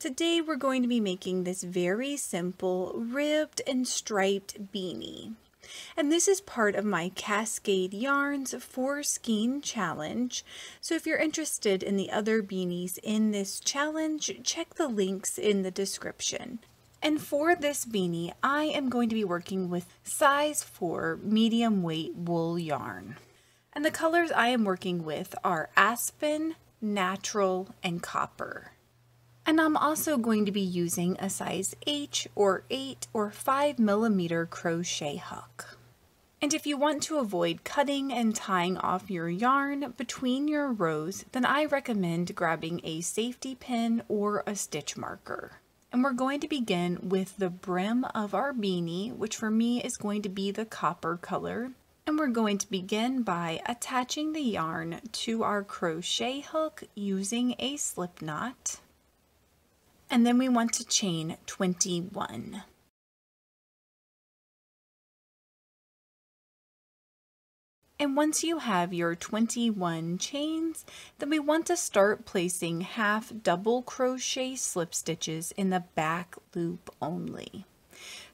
Today we're going to be making this very simple ribbed and striped beanie. And this is part of my Cascade Yarns for Skein challenge. So if you're interested in the other beanies in this challenge, check the links in the description. And four this beanie, I am going to be working with size 4 medium weight wool yarn. And the colors I am working with are Aspen, Natural, and Copper. And I'm also going to be using a size H or 8 or 5 millimeter crochet hook. And if you want to avoid cutting and tying off your yarn between your rows, then I recommend grabbing a safety pin or a stitch marker. And we're going to begin with the brim of our beanie, which for me is going to be the copper color. And we're going to begin by attaching the yarn to our crochet hook using a slip knot and then we want to chain 21. And once you have your 21 chains, then we want to start placing half double crochet slip stitches in the back loop only.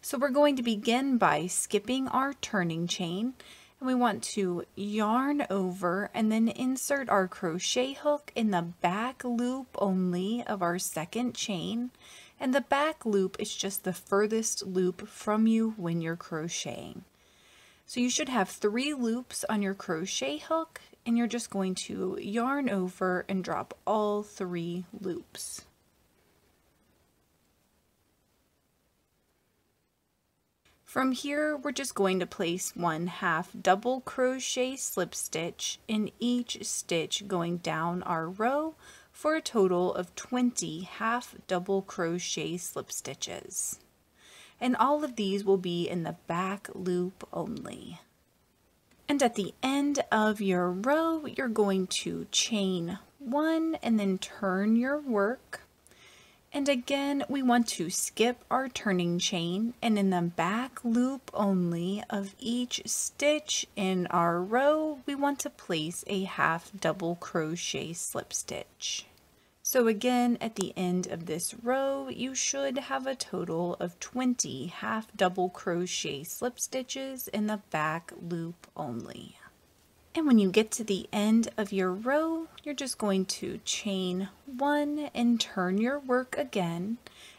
So we're going to begin by skipping our turning chain and we want to yarn over and then insert our crochet hook in the back loop only of our second chain and the back loop is just the furthest loop from you when you're crocheting. So you should have three loops on your crochet hook and you're just going to yarn over and drop all three loops. From here, we're just going to place one half double crochet slip stitch in each stitch going down our row for a total of 20 half double crochet slip stitches. And all of these will be in the back loop only. And at the end of your row, you're going to chain one and then turn your work and again, we want to skip our turning chain and in the back loop only of each stitch in our row, we want to place a half double crochet slip stitch. So again, at the end of this row, you should have a total of 20 half double crochet slip stitches in the back loop only. And when you get to the end of your row, you're just going to chain one and turn your work again.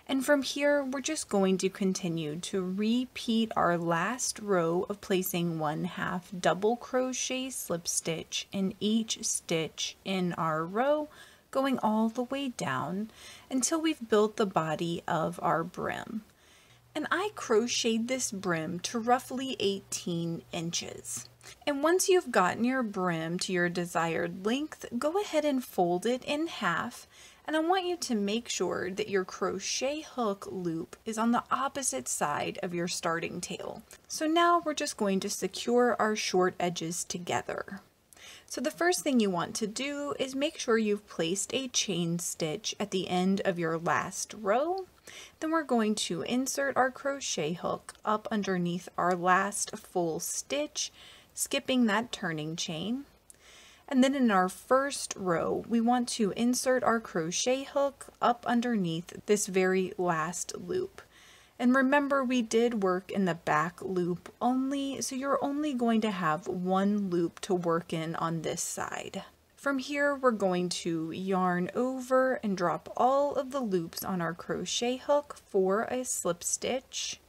And from here, we're just going to continue to repeat our last row of placing one half double crochet slip stitch in each stitch in our row, going all the way down until we've built the body of our brim. And I crocheted this brim to roughly 18 inches. And once you've gotten your brim to your desired length, go ahead and fold it in half. And I want you to make sure that your crochet hook loop is on the opposite side of your starting tail. So now we're just going to secure our short edges together. So the first thing you want to do is make sure you've placed a chain stitch at the end of your last row. Then we're going to insert our crochet hook up underneath our last full stitch skipping that turning chain. And then in our first row, we want to insert our crochet hook up underneath this very last loop. And remember, we did work in the back loop only, so you're only going to have one loop to work in on this side. From here, we're going to yarn over and drop all of the loops on our crochet hook for a slip stitch.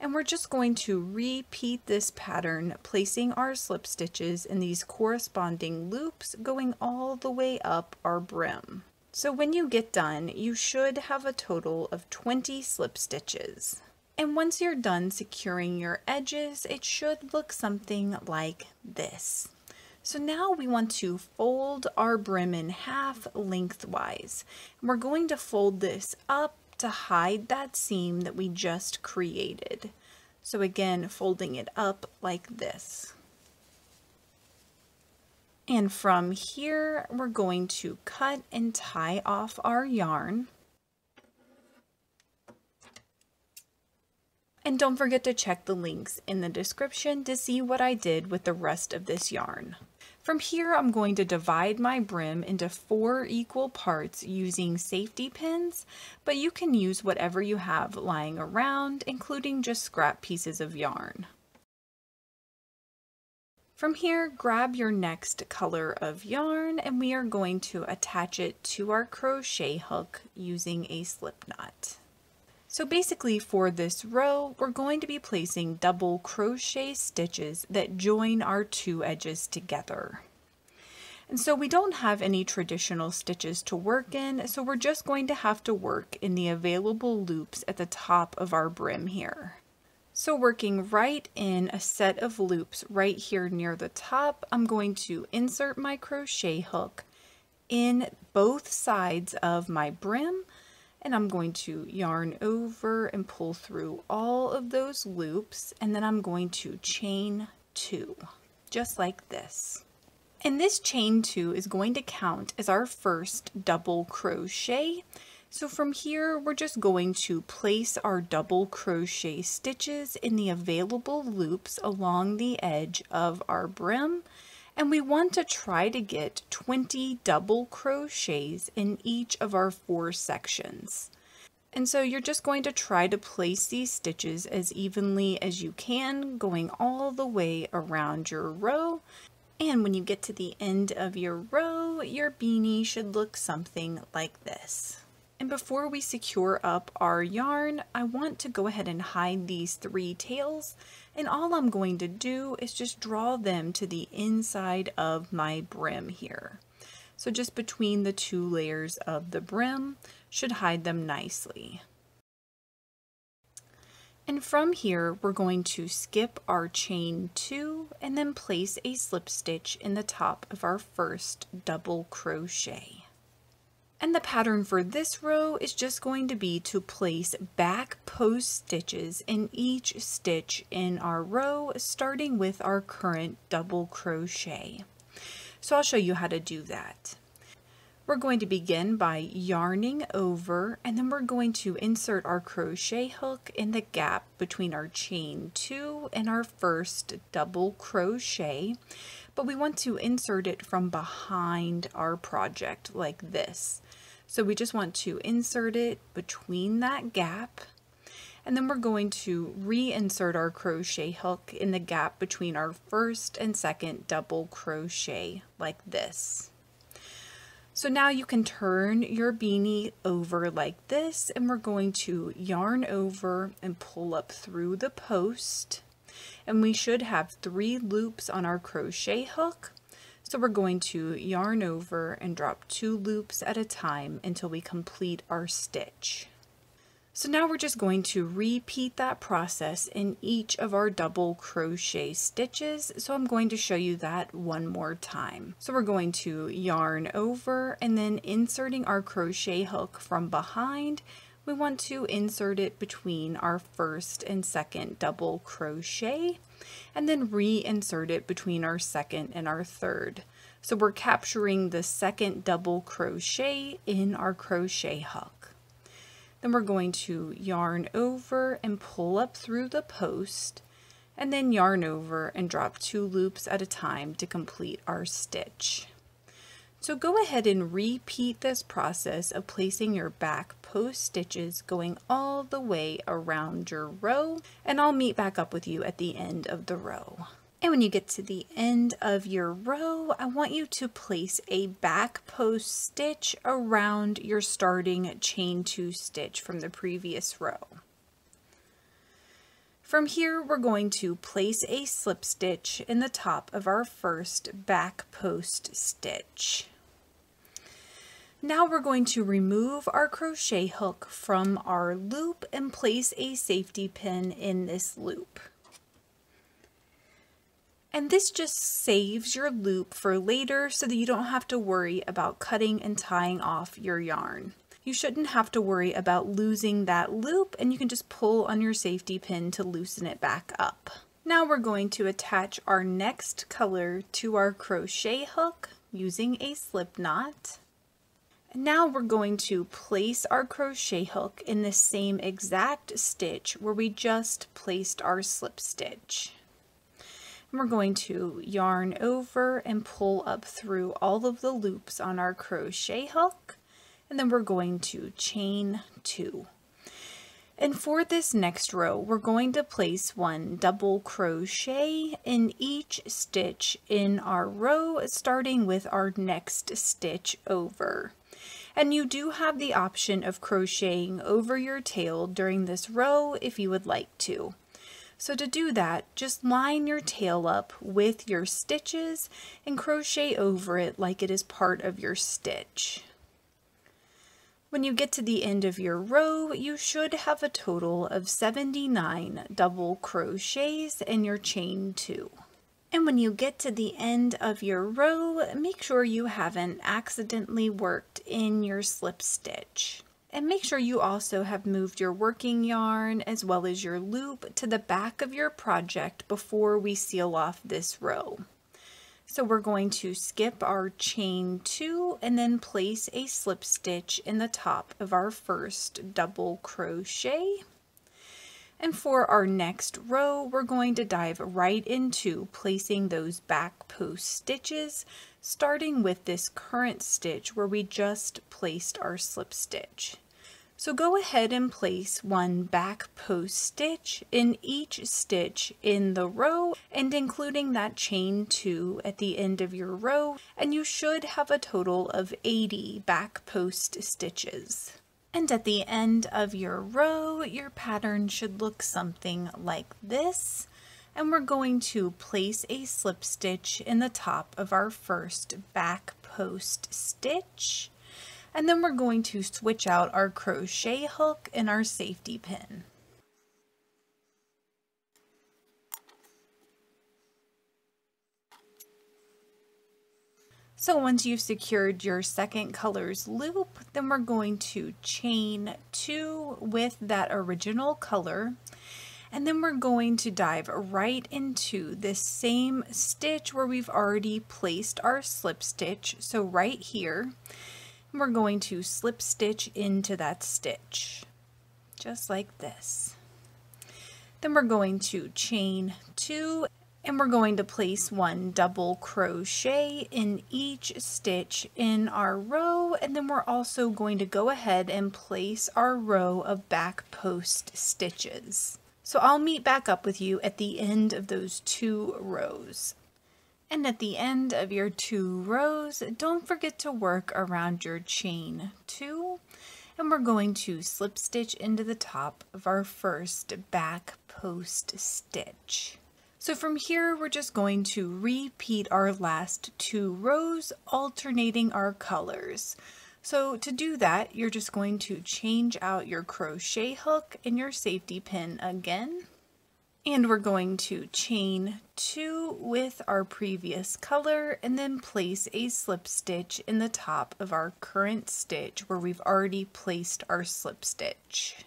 And we're just going to repeat this pattern, placing our slip stitches in these corresponding loops going all the way up our brim. So when you get done, you should have a total of 20 slip stitches. And once you're done securing your edges, it should look something like this. So now we want to fold our brim in half lengthwise. And we're going to fold this up to hide that seam that we just created. So again, folding it up like this. And from here, we're going to cut and tie off our yarn. And don't forget to check the links in the description to see what I did with the rest of this yarn. From here, I'm going to divide my brim into four equal parts using safety pins, but you can use whatever you have lying around, including just scrap pieces of yarn. From here, grab your next color of yarn and we are going to attach it to our crochet hook using a slip knot. So basically for this row, we're going to be placing double crochet stitches that join our two edges together. And so we don't have any traditional stitches to work in, so we're just going to have to work in the available loops at the top of our brim here. So working right in a set of loops right here near the top, I'm going to insert my crochet hook in both sides of my brim and I'm going to yarn over and pull through all of those loops and then I'm going to chain two just like this. And this chain two is going to count as our first double crochet. So from here we're just going to place our double crochet stitches in the available loops along the edge of our brim and we want to try to get 20 double crochets in each of our four sections. And so you're just going to try to place these stitches as evenly as you can, going all the way around your row. And when you get to the end of your row, your beanie should look something like this. And before we secure up our yarn, I want to go ahead and hide these three tails. And all I'm going to do is just draw them to the inside of my brim here. So just between the two layers of the brim should hide them nicely. And from here, we're going to skip our chain two and then place a slip stitch in the top of our first double crochet. And the pattern for this row is just going to be to place back post stitches in each stitch in our row, starting with our current double crochet. So I'll show you how to do that. We're going to begin by yarning over and then we're going to insert our crochet hook in the gap between our chain two and our first double crochet but we want to insert it from behind our project like this. So we just want to insert it between that gap and then we're going to reinsert our crochet hook in the gap between our first and second double crochet like this. So now you can turn your beanie over like this and we're going to yarn over and pull up through the post and we should have three loops on our crochet hook so we're going to yarn over and drop two loops at a time until we complete our stitch. So now we're just going to repeat that process in each of our double crochet stitches. So I'm going to show you that one more time. So we're going to yarn over and then inserting our crochet hook from behind, we want to insert it between our first and second double crochet and then reinsert it between our second and our third. So we're capturing the second double crochet in our crochet hook. Then we're going to yarn over and pull up through the post and then yarn over and drop two loops at a time to complete our stitch. So go ahead and repeat this process of placing your back post stitches going all the way around your row and I'll meet back up with you at the end of the row. And when you get to the end of your row, I want you to place a back post stitch around your starting chain two stitch from the previous row. From here, we're going to place a slip stitch in the top of our first back post stitch. Now we're going to remove our crochet hook from our loop and place a safety pin in this loop. And this just saves your loop for later so that you don't have to worry about cutting and tying off your yarn you shouldn't have to worry about losing that loop and you can just pull on your safety pin to loosen it back up. Now we're going to attach our next color to our crochet hook using a slip knot. Now we're going to place our crochet hook in the same exact stitch where we just placed our slip stitch. And we're going to yarn over and pull up through all of the loops on our crochet hook. And then we're going to chain two. And for this next row, we're going to place one double crochet in each stitch in our row, starting with our next stitch over. And you do have the option of crocheting over your tail during this row if you would like to. So to do that, just line your tail up with your stitches and crochet over it like it is part of your stitch. When you get to the end of your row, you should have a total of 79 double crochets in your chain two. And when you get to the end of your row, make sure you haven't accidentally worked in your slip stitch. And make sure you also have moved your working yarn as well as your loop to the back of your project before we seal off this row. So we're going to skip our chain two and then place a slip stitch in the top of our first double crochet. And for our next row, we're going to dive right into placing those back post stitches, starting with this current stitch where we just placed our slip stitch. So go ahead and place one back post stitch in each stitch in the row and including that chain two at the end of your row and you should have a total of 80 back post stitches. And at the end of your row, your pattern should look something like this. And we're going to place a slip stitch in the top of our first back post stitch and then we're going to switch out our crochet hook and our safety pin. So once you've secured your second color's loop, then we're going to chain two with that original color. And then we're going to dive right into this same stitch where we've already placed our slip stitch. So right here, we're going to slip stitch into that stitch, just like this. Then we're going to chain two and we're going to place one double crochet in each stitch in our row and then we're also going to go ahead and place our row of back post stitches. So I'll meet back up with you at the end of those two rows. And at the end of your two rows, don't forget to work around your chain two. And we're going to slip stitch into the top of our first back post stitch. So from here, we're just going to repeat our last two rows, alternating our colors. So to do that, you're just going to change out your crochet hook and your safety pin again. And we're going to chain two with our previous color and then place a slip stitch in the top of our current stitch where we've already placed our slip stitch.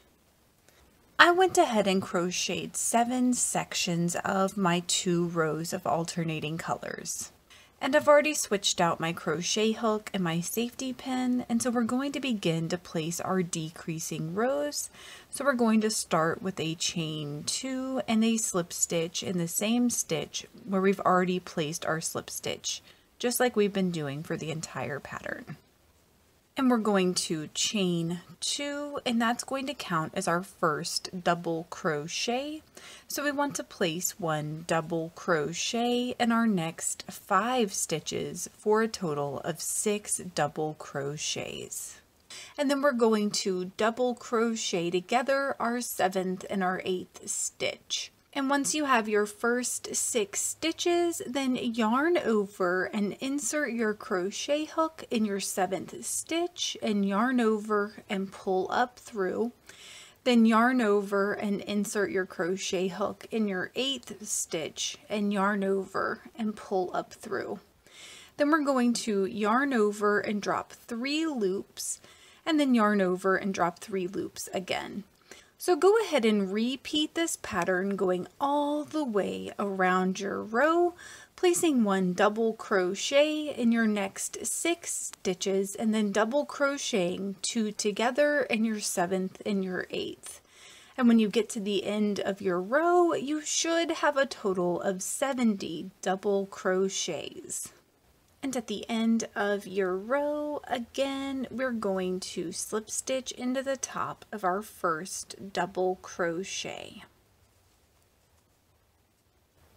I went ahead and crocheted seven sections of my two rows of alternating colors. And I've already switched out my crochet hook and my safety pin, and so we're going to begin to place our decreasing rows. So we're going to start with a chain two and a slip stitch in the same stitch where we've already placed our slip stitch, just like we've been doing for the entire pattern and we're going to chain two and that's going to count as our first double crochet. So we want to place one double crochet in our next five stitches for a total of six double crochets. And then we're going to double crochet together our seventh and our eighth stitch and once you have your first six stitches, then yarn over and insert your crochet hook in your seventh stitch and yarn over and pull up through. Then yarn over and insert your crochet hook in your eighth stitch and yarn over and pull up through. Then we're going to yarn over and drop three loops and then yarn over and drop three loops again. So go ahead and repeat this pattern going all the way around your row, placing one double crochet in your next six stitches and then double crocheting two together in your seventh and your eighth. And when you get to the end of your row, you should have a total of 70 double crochets. And at the end of your row, again, we're going to slip stitch into the top of our first double crochet.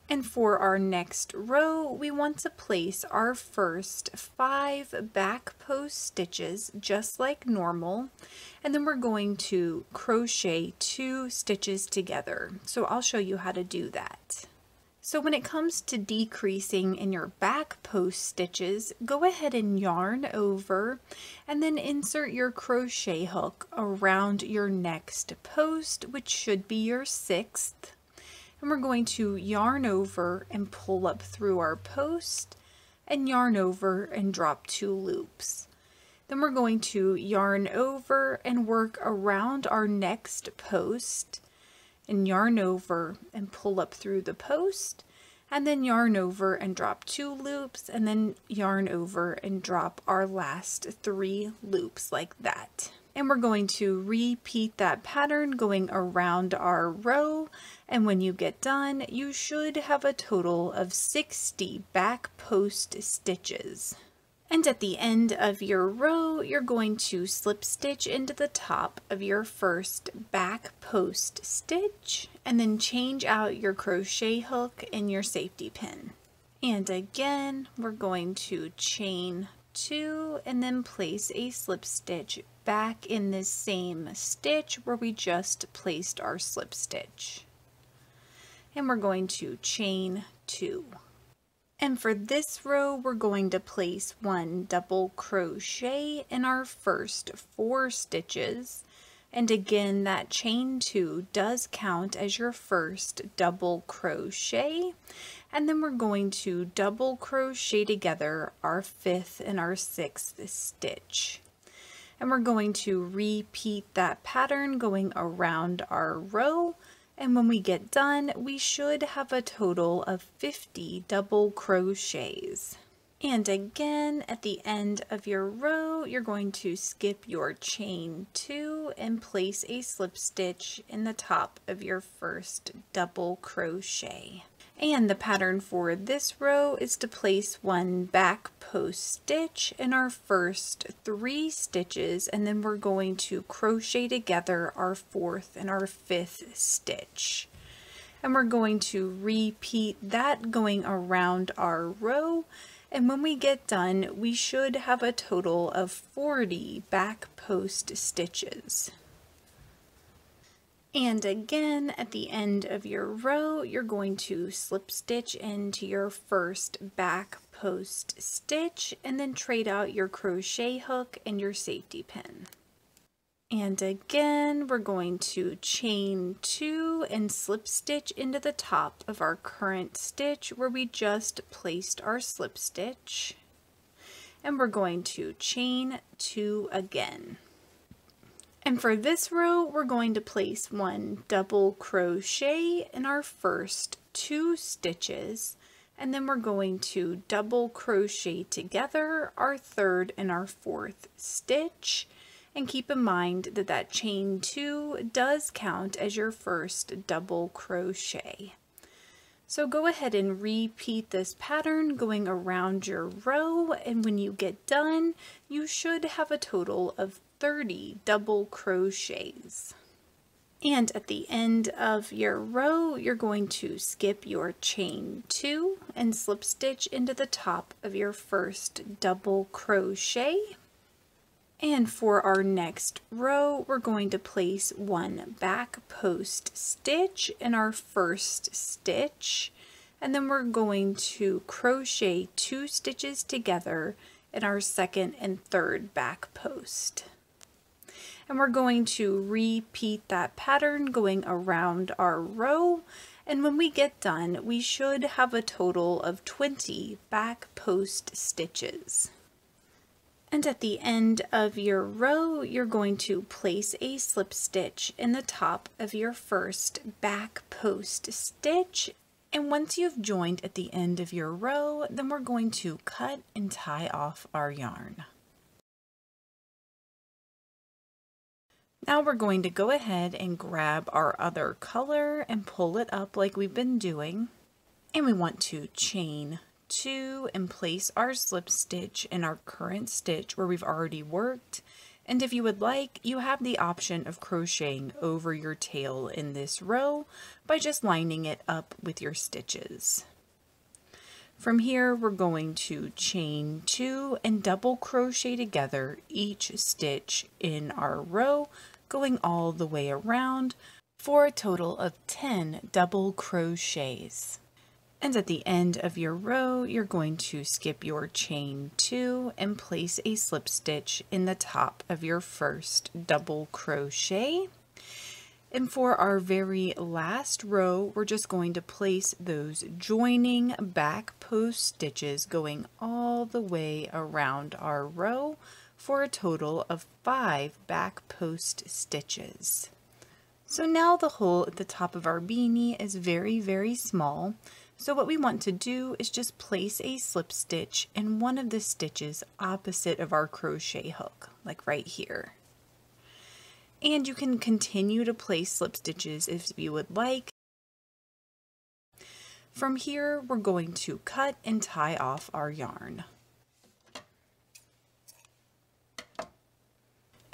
And for our next row, we want to place our first five back post stitches just like normal. And then we're going to crochet two stitches together. So I'll show you how to do that. So when it comes to decreasing in your back post stitches, go ahead and yarn over and then insert your crochet hook around your next post, which should be your sixth and we're going to yarn over and pull up through our post and yarn over and drop two loops. Then we're going to yarn over and work around our next post and yarn over and pull up through the post and then yarn over and drop two loops and then yarn over and drop our last three loops like that. And we're going to repeat that pattern going around our row and when you get done, you should have a total of 60 back post stitches. And at the end of your row, you're going to slip stitch into the top of your first back post stitch and then change out your crochet hook and your safety pin. And again, we're going to chain two and then place a slip stitch back in this same stitch where we just placed our slip stitch and we're going to chain two. And for this row, we're going to place one double crochet in our first four stitches. And again, that chain two does count as your first double crochet. And then we're going to double crochet together our fifth and our sixth stitch. And we're going to repeat that pattern going around our row and when we get done, we should have a total of 50 double crochets. And again, at the end of your row, you're going to skip your chain two and place a slip stitch in the top of your first double crochet. And the pattern for this row is to place one back post stitch in our first three stitches and then we're going to crochet together our fourth and our fifth stitch. And we're going to repeat that going around our row and when we get done we should have a total of 40 back post stitches. And again, at the end of your row, you're going to slip stitch into your first back post stitch and then trade out your crochet hook and your safety pin. And again, we're going to chain two and slip stitch into the top of our current stitch where we just placed our slip stitch. And we're going to chain two again. And for this row, we're going to place one double crochet in our first two stitches, and then we're going to double crochet together our third and our fourth stitch. And keep in mind that that chain two does count as your first double crochet. So go ahead and repeat this pattern going around your row and when you get done you should have a total of 30 double crochets. And at the end of your row, you're going to skip your chain two and slip stitch into the top of your first double crochet. And for our next row, we're going to place one back post stitch in our first stitch. And then we're going to crochet two stitches together in our second and third back post and we're going to repeat that pattern going around our row and when we get done we should have a total of 20 back post stitches. And at the end of your row, you're going to place a slip stitch in the top of your first back post stitch. And once you've joined at the end of your row, then we're going to cut and tie off our yarn. Now we're going to go ahead and grab our other color and pull it up like we've been doing. And we want to chain two and place our slip stitch in our current stitch where we've already worked. And if you would like, you have the option of crocheting over your tail in this row by just lining it up with your stitches. From here, we're going to chain two and double crochet together each stitch in our row, going all the way around for a total of 10 double crochets. And at the end of your row, you're going to skip your chain two and place a slip stitch in the top of your first double crochet. And for our very last row, we're just going to place those joining back post stitches going all the way around our row for a total of five back post stitches. So now the hole at the top of our beanie is very, very small. So what we want to do is just place a slip stitch in one of the stitches opposite of our crochet hook, like right here. And you can continue to place slip stitches if you would like. From here, we're going to cut and tie off our yarn.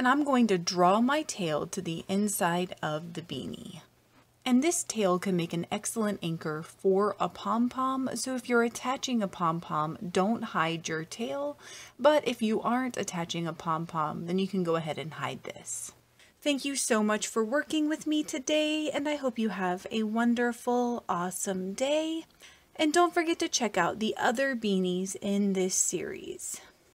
And I'm going to draw my tail to the inside of the beanie. And this tail can make an excellent anchor for a pom-pom, so if you're attaching a pom-pom, don't hide your tail, but if you aren't attaching a pom-pom, then you can go ahead and hide this. Thank you so much for working with me today, and I hope you have a wonderful, awesome day. And don't forget to check out the other beanies in this series.